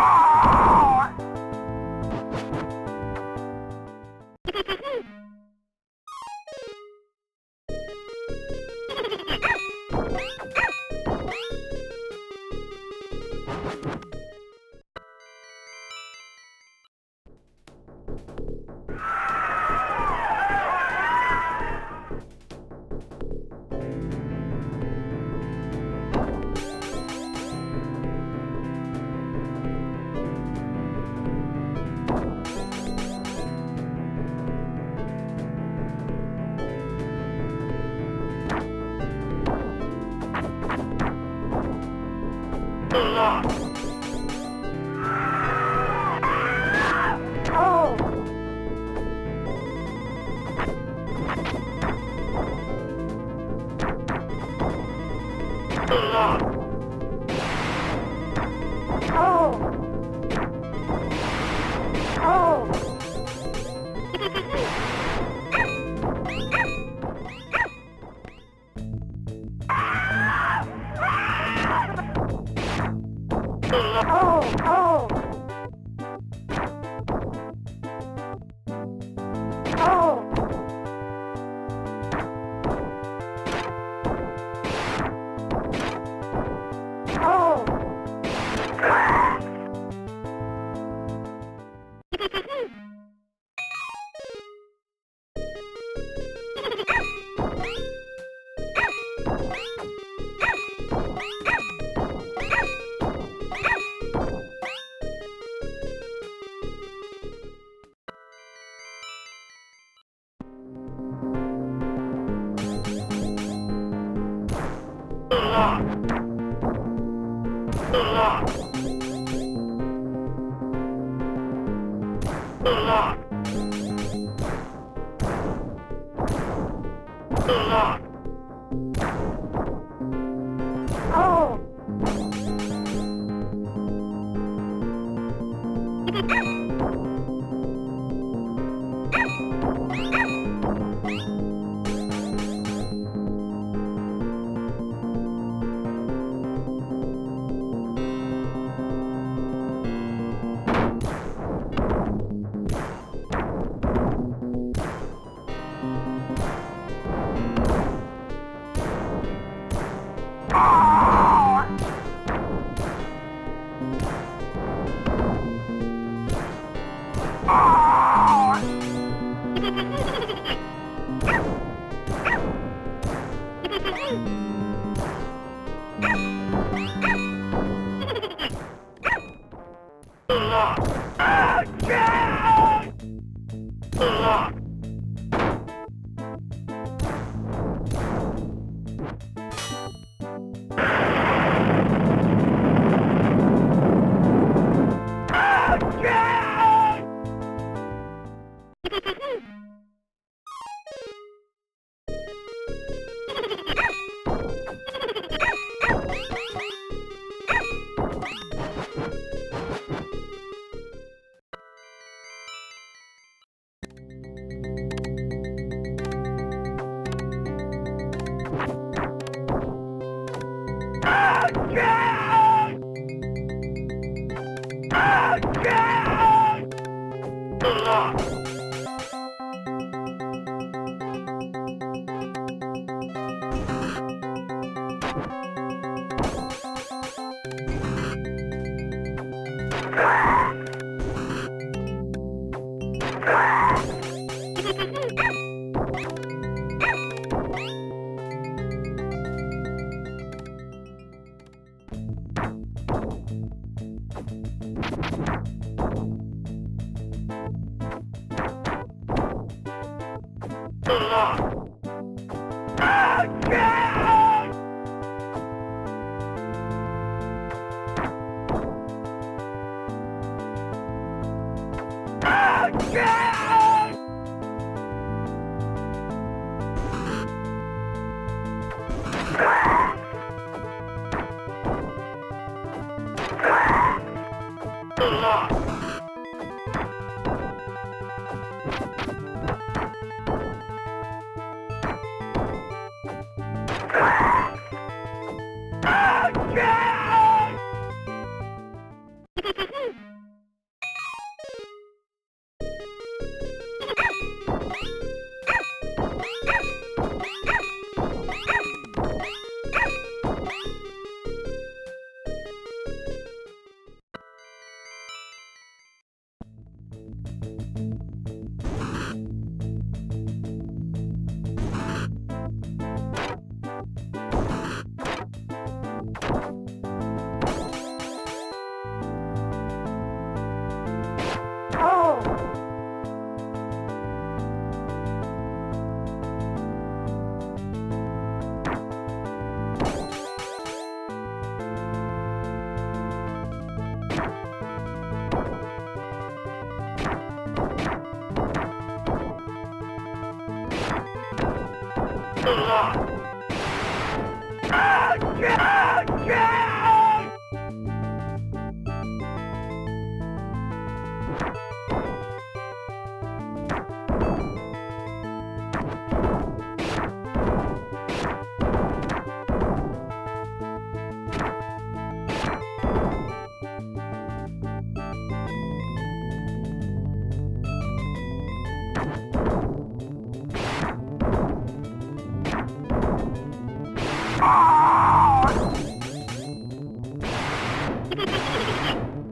Ah! the lock! Lock. Ah! Ah! Ha ha ha ha!